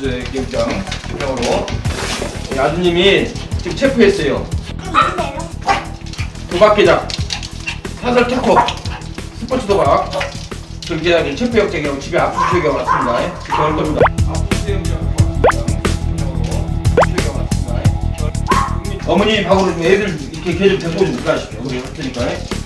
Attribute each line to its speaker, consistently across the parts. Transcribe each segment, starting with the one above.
Speaker 1: 주제 기업장 대표로 아드님이 지금 체포했어요. 도박계장 사설 특허 스포츠 도박 경제장인 체포 역쟁이하고 집에 압수수색이 왔습니다. 그렇게 할 겁니다. 압수수색이라고 어머니 방으로 좀 애들 이렇게 개좀 데리고 좀 가십시오. 우리 할 테니까.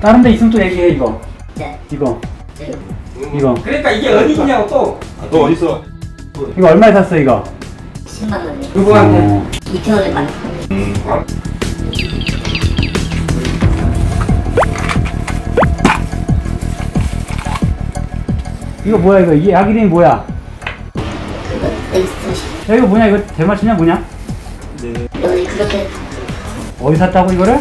Speaker 2: 다른 데 있으면 또 얘기해 이거.
Speaker 3: 네.
Speaker 2: 이거. 이거.
Speaker 4: 그러니까 이게 어디냐고 또.
Speaker 1: 너 어디 있어?
Speaker 2: 이거 얼마에 샀어 이거?
Speaker 3: 10만 원이요.
Speaker 4: 누구한테?
Speaker 2: 어,
Speaker 3: 이태원에 받았어요.
Speaker 2: 이거 뭐야 이거? 이게 약 이름이 뭐야?
Speaker 3: 그거 엑스터시.
Speaker 2: 야 이거 뭐냐? 이거 대마치냐 뭐냐?
Speaker 3: 너희 그렇게
Speaker 2: 어디 샀다고 이거를